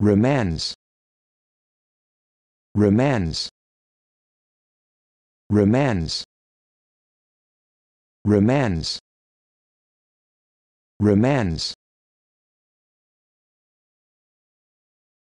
remains remains remains remains remains